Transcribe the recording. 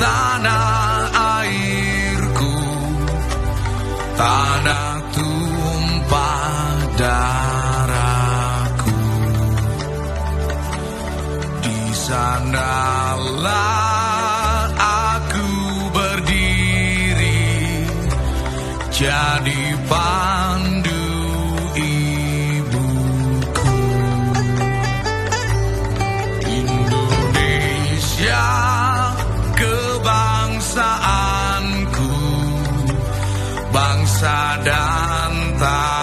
Tanah airku tanah tumpah darahku. Di sanalah aku berdiri jadi pandu dan tak